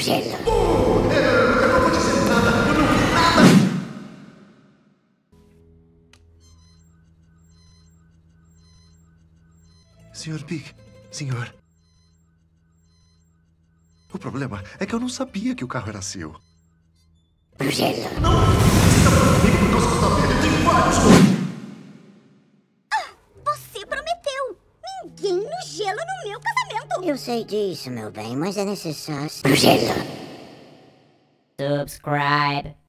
gelo. Eu não vou dizer nada, eu não vi nada! Senhor Big, senhor. O problema é que eu não sabia que o carro era seu. Gelo. Não! Gelo no meu casamento! Eu sei disso, meu bem, mas é necessário. Gelo. Subscribe.